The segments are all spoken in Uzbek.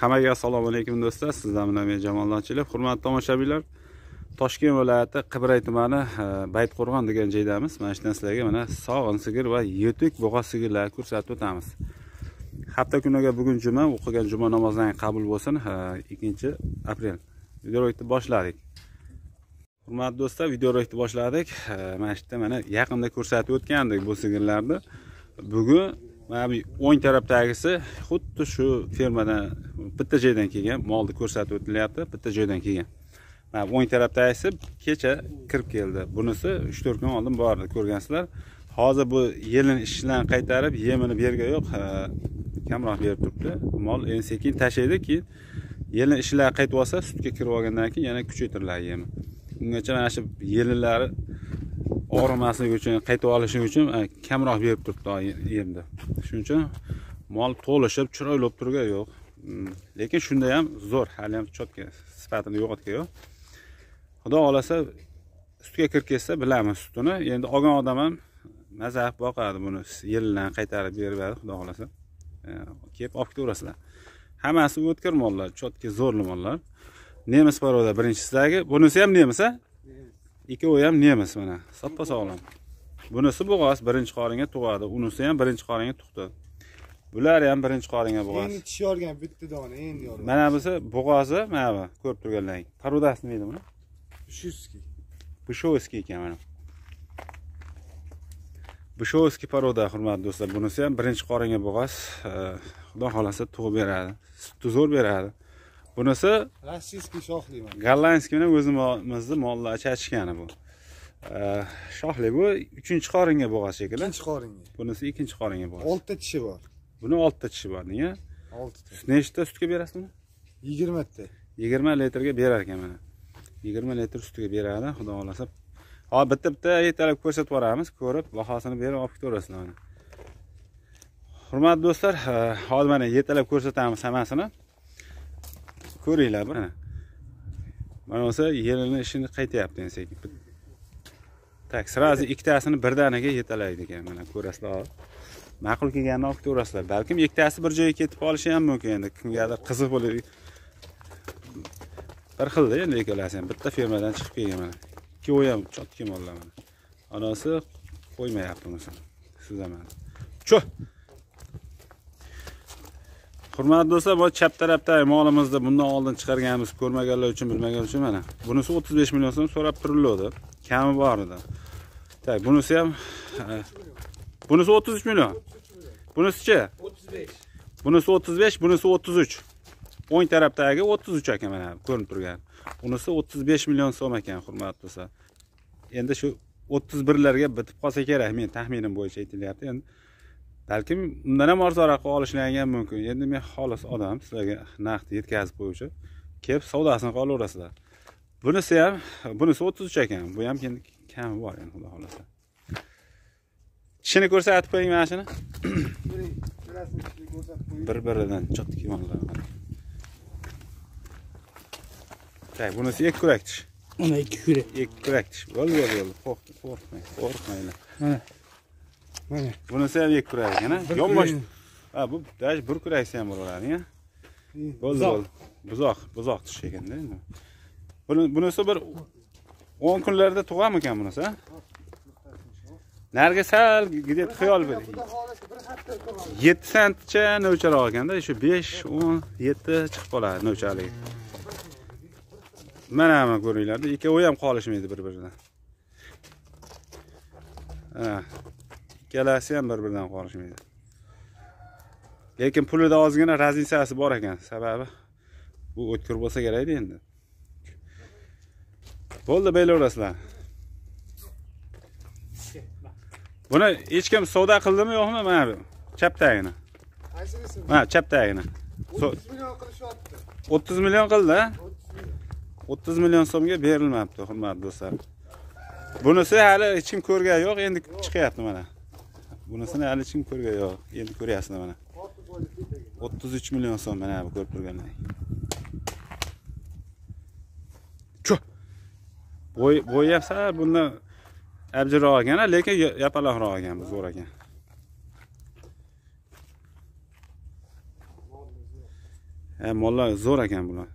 hammaga assalomu alaykum do'stlar. Sizlar bilan men jamol lachilov hurmatli tomoshabinlar toshkent viloyati qibray tumani e, baytqo'rg'on degan joydamiz. Mana shu sizlarga mana sog'in sigir va yetuk bo'g'oz sigirlarni ko'rsatib o'tamiz. Hafta kuniga bugun juma o'qigan juma namozlari qabul bo'lsin. E, ikkinchi aprel. Videorolikni boshladik. Hurmatli do'stlar videorolikni boshladik. E, mana shu yerda mana yaqinda ko'rsatib o'tgandik bu sigirlarni. Bugun mana bu o'ng tarafdagisi xuddi shu fermadan bitta joydan kelgan molni ko'rsatib o'tilyapti bitta joydan kelgan. Mana o'ng tarafdagisi kecha kirib keldi. Bunisi uch to'rt kun oldin bordi ko'rgansizlar. Hozir bu yelin ishchilarni qaytarib yemini bergan yo'q kamroq berib turibdi. Mol endi sekin tashlaydi keyin yelin ishlar qaytib olsa sutga kirib olgandan keyin yana kuchaytiriladi yemi. Ungacha mana shu yelinlari og'rimasligi uchun qaytib olishi uchun e, kamroq berib turibdi endi. Shuning uchun mol to'lishib chiroyli bo'lib turgan yo'q. Mm, lekin shunda ham zo'r hali ham chotka sifatini yo'qotgan yo'q. Xudo xohlasa sutga kirib ketsa bilamiz sutini. Endi olgan odam ham maza qilib boqadi buni yildan qaytarib beradi xudo xohlasa e, kelib olib ketaverasizlar hammasi o'tkir mollar chotka zo'rli mollar. Nemis poroda birinchisidagi bunisi ham nemis a ikkovi ham nemis mana. Soppa sog'lom. Bunisi bo'g'oz birinchi qoringa tug'adi. Unisi ham birinchi qoringa tug'di. Bular ham birinchi qoringa bo'g'oz endi tish yorgan bitta dona endi yorgan mana bunisi bo'g'ozi mana bu ko'rib turganlaring parudasi nima deydi buni? Shuski bushovskiy ekan mana. Bushovskiy paroda hurmatli do'stlar. Bunisi ham birinchi qoringa bo'g'oz xudo xohlasa tug'ib beradi. Sutni zo'r beradi bunisi rossiyskiy shoxli gollandskiy bilan o'zimizni mollar chachishgani bu. Shoxli bu uchinchi qoringa bo'g'oz shekilli. Ikkinchi qoringa. Bunisi ikkinchi qoringa bo'g'oz oltita tishi bor. Buni oltita tishi bor nega oltita nechta sutga berasiz buni? Yigirmata yigirma litrga berar ekan mana. Yigirma litr sutiga beradi xudo xohlasa. Hozir bitta bitta yetalab ko'rsatib yuboramiz ko'rib bahosini berib olib ketaverasizlar hurmatli do'stlar hozir mana yetalab ko'rsatamiz hammasini ko'ringlar mana mana bo'lsa yelini ishini qaytyapti endi sekin. Tak сразу ikkitasini birdaniga yetalaydi ekan. Mana ko'rasizlar. Ma'qul kelganini olib ketaverasizlar balkim ikkitasi bir joyga ketib qolishi ham mumkin endi. Kimgadir qiziq bo'lib bir xilda endi ikkalasi ham. Bitta fermadan chiqib kelgan mana. Ikkovi ham chotki mollar mana. Onasi qo'ymayapti unisi suzaman cho' hurmatli do'stlar bu chap tarafdagi molimizni bundan oldin chiqarganmiz ko'rmaganlar uchun bilmaganlar uchun mana bunisi 35 million so'm so'rab turiladi kami bor edi. Tak bunisi ham bunisi 33 million. Bunisichi? 35 bunisi 35 bunisi 33 o'ng tarafdagi 33 ekan mana ko'rinib turgan. Unisi 35 million so'm ekan hurmatli do'stlar. Endi shu 31 larga bitib qolsa kerak men taxminim bo'yicha aytilyapti. Endi balkim undan ham arzonroq olishlari ham mumkin. Endi men xolis odam sizlarga naqd yetkazib qo'yuvchi kelib savdosini qilaverasizlar bunisi ham bunisi 33 ekan. Bu ham endi kami bor endi xudo xohlasa. Tishini ko'rsatib qo'ying mana shuni bir biridan mollar tak bunisi ikki kurak tish mana ikki kurak. Ikki kurak tish bo'ldi bo'ldi bo'ldi. Qo'rqmang qo'rqmanglar mana mana. Bunisi ham ikki kurak ekan yonbosh ha bu даже bir kuraksi ham bo'laveradi bo'ldi bo'ldi. Buzoq buzoq tish ekanda endi. Buni bunisi bir o'n kunlarda tug'amikan bunisi narigi sal где то xiyol bir yetti sentcha novcharoq ekanda shu besh o'n yetti chiqib qoladi novchaligi mana mana ko'ringlarda. Ikkovi ham qolishmaydi bir biridan ikkalasi ham bir biridan qolishmaydi. Lekin pulida ozgina razницasi bor ekan. Sababi bu o'tkir bo'lsa kerakda endi. Bo'ldi beraverasizlar buni hech kim savdo qildimi yo'qmi? Mana bu chaptagini qaysinisi mana chaptagini So- o'ttiz million qilishyapti. O'ttiz million qildi o'ttiz million. So'mga berilmabdi hurmatli do'stlar. Bunisi hali hech kim ko'rgani yo'q endi chiqyapti mana bunisini hali hech kim ko'rgani yo'q endi ko'ryapsizlar mana o'ttiz uch million so'm mana bu ko'rib turganlar chu bo'y sal bundan abjirroq ekan lekin yapaloqroq ekan bu zo'r ekan Ha, mollar zo'r ekan bular.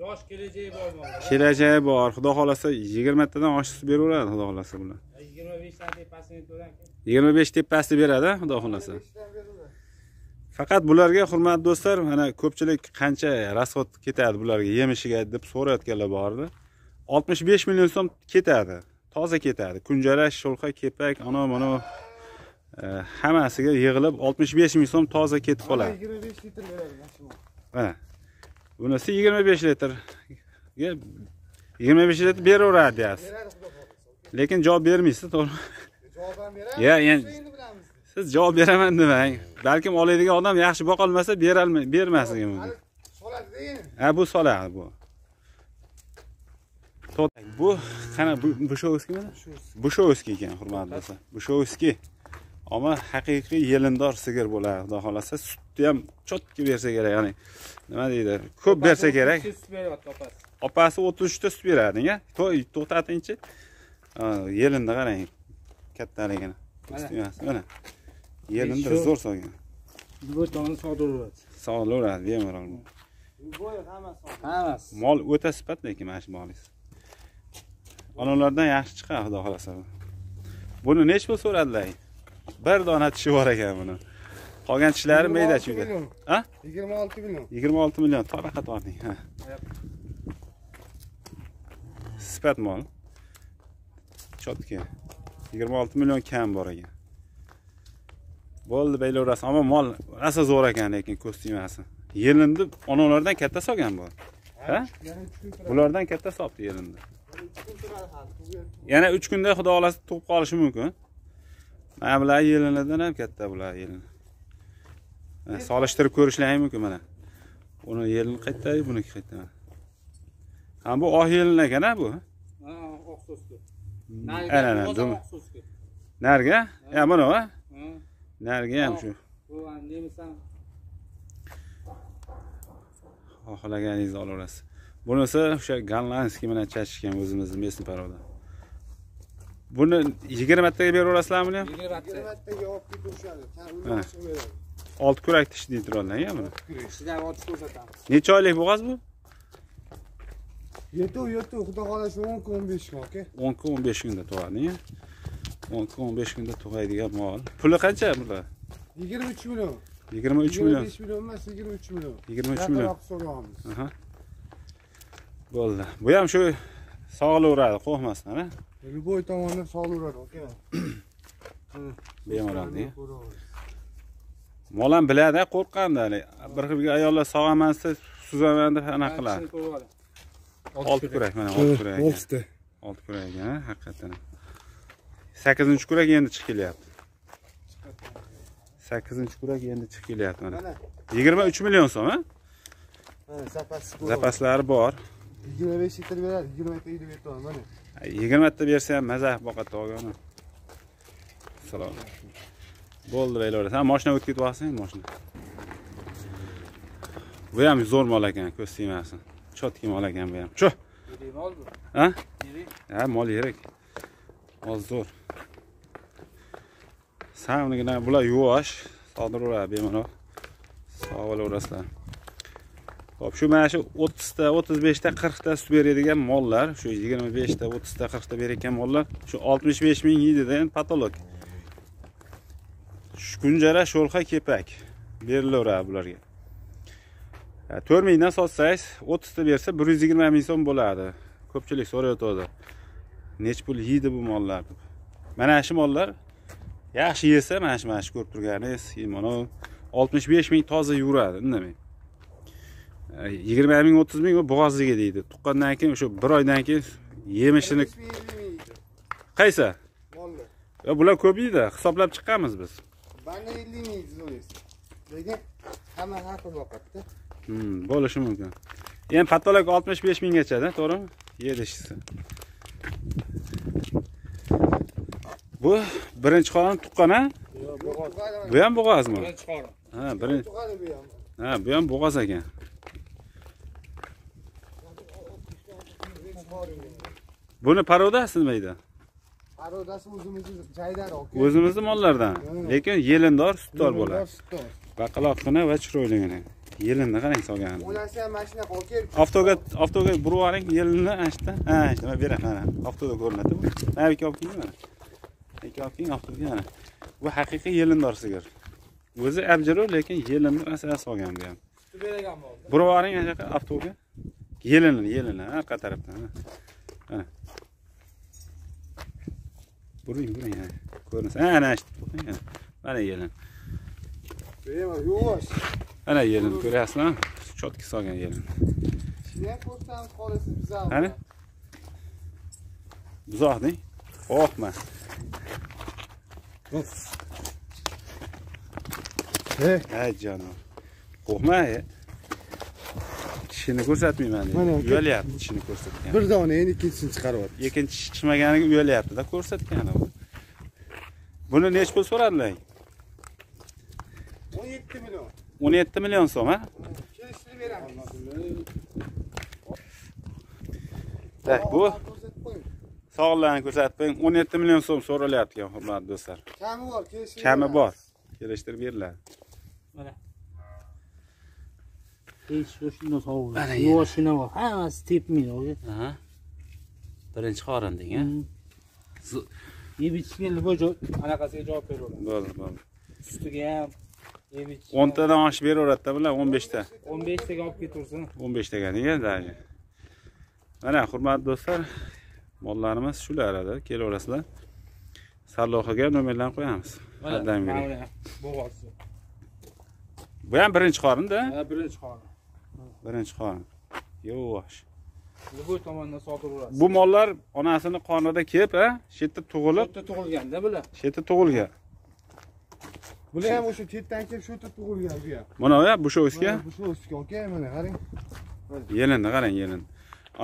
yosh kelajagi bor Kelajagi bor. Xudo xolasa 20 tadan oshib beraveradi, xudo xolasa bular. yigirma beshdan tepasini to'lang 25 tepasi beradi, xudo beriladi. Faqat bularga hurmatli do'stlar, mana ko'pchilik qancha rasxod ketadi bularga yemishiga deb so'rayotganlar bor edi. 65 million so'm ketadi. Toza ketadi. Kunjara, shulqa, kepak, ana mana e, hammasiga yig'ilib 65 ming so'm toza ketib Mana qoladi. 25 litr beradi maksimum. Mana. Bunisi 25 litr. 25 litr beraveradi deyapsiz. Xohlasa. Lekin javob bermaysiz, to'g'rimi? Javob ham beradi. Ya, endi-. Siz javob beraman demang. Balkim oladigan odam yaxshi boqolmasa berolmay, bermasligi mumkin. Ha bu soladi bu. Bu qana bu Bushovskiy ekan hurmatli do'stlar. Bushovskiy. Ammo haqiqiy yelindor sigir bo'ladi, xudo xolasa. Sutni ham chotki bersa kerak, ya'ni nima deydi? Ko'p bersa kerak. opasi Opasi 33 ta sut beradi-ya. To'y to'xtatingchi. Yelinni qarang. Kattaligini. Mana. Shu- zo'r solgan. bu tonni sotiraveradi Sog'laveradi, bemalol. Hammasi. hammasi Mol o'ta sifat lekin mana shu molingiz. Onalardan yaxshi chiqadi, xudo xolasa. Buni nech pul so'radilar? Bir dona tishi bor ekan buni. Qolgan tishlari mayda chuyda. Ha? 26 million. 26 million to'raqa torting. Ha. Sifat mol. Chotki. 26 million kam bor ekan. Bo'ldi baylaverasiz. Ammo mol rosa zo'r ekan lekin ko'z ko'stimasi. Yelindi onalardan katta solgan bu. Ha? Bulardan katta solibdi yelindi. Yana 3 kunda xudo xolasi tug'ib qolishi mumkin. Mana bular yelinidan ham katta bular yelin. Solishtirib ko'rishlaring mumkin mana. Uni yelin qayerda, buniki qayerda. Ha bu oq yelin ekan-a bu. Ha Ana ana, dum. Narga? Ya mana va. ha Narga ham shu. Xohlaganingizni olaverasiz. Bunisi o'sha gollandskiy bilan chachishgan o'zimizni mesni paroda. Buni 20 taga beraverasizlarmi buni ham? yigirmata 20 taga olib ketishadi. Ha. Old kurak tish deydi turadilar buni. ichidan otib ko'rsatamiz Necha oylik bo'g'oz bu? Yetu, yetu, xudo xolasa 10 kun 15 kun, aka. 10 kun 15 kunda tug'adi. 10 kun 15 kunda tug'adigan mol. Puli qancha bular? 23 million. 23 million. 25 million emas, 23 million. 23 million. Yaqinroq so'rayapmiz. Aha. Bo'ldi. Bu ham shu sog'laveradi, qo'rqmasdan, ha? Любой tomondan sog'laveradi, aka. Bemalol, deya. Mol ham biladi, qo'rqqanda. Bir xilga ayollar sog'aman desa, suzaman deb anaqa qiladi. Olti kurak, mana olti kurak. Oltita. Olti kurak ekan, ha, haqiqatan. 8 kurak endi chiqib kelyapti. 8 kurak endi chiqib kelyapti mana. Mana, 23 million so'm, bor. Zapaslari bor. 25 litr beradi, 20 ta yedib aytaman, mana. 20 ta bersa ham maza boqadi olgani. Salom. Bo'ldi beylar. Sen mashina o'tib ketyapsan, mashina. Bu ham zo'r mol ekan, ko'z tegmasin. Chotki mol ekan bu ham. Shu. yirik mol bu Ha? yirik Ha, mol yirik. Oz zo'r. Samligina bular yuvosh, sog'diraveradi bemalol. Sog' olaverasizlar. Xo'p, shu mana shu 30 ta, 35 ta, 40 ta sut beradigan mollar, shu 25 ta, 30 ta, 40 ta berayotgan mollar, shu 65 ming yeydi endi patolog. Kunjara, sho'lxa, kepak berilaveradi bularga. 4 mingdan sotsangiz, 30 ta bersa 120 ming so'm bo'ladi. Ko'pchilik so'rayotadi. Nech pul yeydi bu mollar deb. Mana shu mollar yaxshi yesa, mana shu mana shu ko'rib turganingiz, mana 65 ming toza yuradi, indamay. 20 ming 30 ming u bo'g'oziga deydi. Tuqqandan keyin o'sha 1 oydan keyin yemishini qaysi? Mollar. Bular ko'p yeydi, hisoblab chiqqanmiz biz. Banda 50 ming. Lekin hamma har xil boqadi. Hmm, bo'lishi mumkin. Endi patolog 65 minggacha-da, to'g'rimi? Yedishisi. Bu birinchi xonim tuqqan ha? Bu ham bo'g'ozmi? birinchi qorin Ha, birinchi. Tug'adi bu ham. Ha, bu ham bo'g'oz ekan. Buni parodasi nima edi? Arodasi o'zimizni jaydar aka. O'zimizni mollardan. Lekin yelindor, sutdor bo'ladi. Baqaloqqina va chiroyligina. Yelinni qarang onasi ham mana shunaqa olib kelib avtoga avtoga burib yuboring yelinni ana yerda ha işte mana beray mana avtoda ko'rinadi. Bu mana bu yerga olib keling mana bu yerga olib keling avtoga mana bu haqiqiy yelindor sigir o'zi abjirov lekin yelinni rosa solgan bu ham. Burib yuboring ana yoqqa avtoga. Yelini yelini orqa tarafdan mana buring buring ko'rinsa ana işte mana yelin. Yuvosh. Ana yelin ko'ryapsizlarmi chotka solgan yelin Shuni ham ko'rsamiz qolasiz bizam. Qani? buzoqding qo'rqma He. ay jonim qo'rqma e. tishini ko'rsatmayman Mana, dedi uyalyapti tishini ko'rsatgan Bir dona endi ikkinchisini chiqaryapti. ikkinchi tishi chiqmaganiga uyalyaptida ko'rsatgan buni nechi pul so'radilar 17 million. O'n yetti million so'm a beramiz. tak bu sog'liqlarni ko'rsatib qo'ying o'n yetti million so'm so'ralyapti ekan hurmatli do'stlar Kami bor, kami bor kelishtirib beriladi Mana. Hech shundan sovuq. Mana Yuvoshgina bor. Hammasi tepmaydi. birinchi qorinding a Zo- Yeb ichishga bu joy anaqasiga javob beraveradi. bo'ldi bo'ldi Ustiga ham. O'ntadan oshib beraveradida bular o'n beshta 15 taga olib ketaversin. o'n beshtaga nega даже mana hurmatli do'stlar mollarimiz shular edi. Kelaverasizlar. Sarlavhaga nomerlarni qo'yamiz. Qadam bering. bu ham birinchi qorinda. Ha, birinchi qoni. birinchi qorin. Yo'sh. Bu tomondan sotiraverasiz. bu mollar onasini qornida kelib a shu yerda tug'ilib To'rtta tug'ilganda bular. shu yerda tug'ilgan Bular ham o'sha chetdan kelib shu yerda tug'ilgan bu ham. mana bu bushovskiga Bu shu ustiga aka mana qarang. yelinni qarang yelin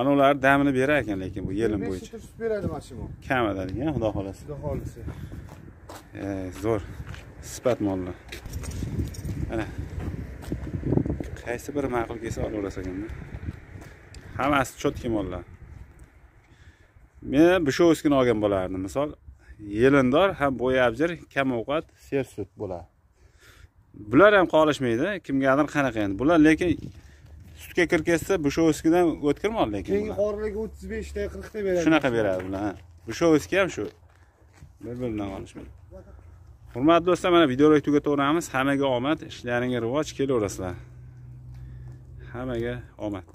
anavlar damini berar ekan lekin bu yelin 5 bo'yicha. litr sut beradi mol. kamida ya xudo xohlasa. Xudo xohlasa. E, zo'r. Sifat mollar mana qaysi biri ma'qul kelsa olaverasa ekanda. Hammasi cho'tki mollar. Men bishovskini olgan bo'lardim. Misol yelindor ham bo'yi abjir kam ovqat sersut bo'ladi bular ham qolishmaydi kimgadir qanaqa endi. Bular lekin sutga kirib ketsa bishovskidan o'tkir mol lekin Keyingi bular. qorilarga 35 ta 40 ta beradi. shunaqa beradi bular ha. Bishovski ham shu. Bir biridan qolishmaydi. Hurmatli do'stlar mana videoni tugataveramiz hammaga omad ishlaringga rivoj kelaverasizlar. Hammaga omad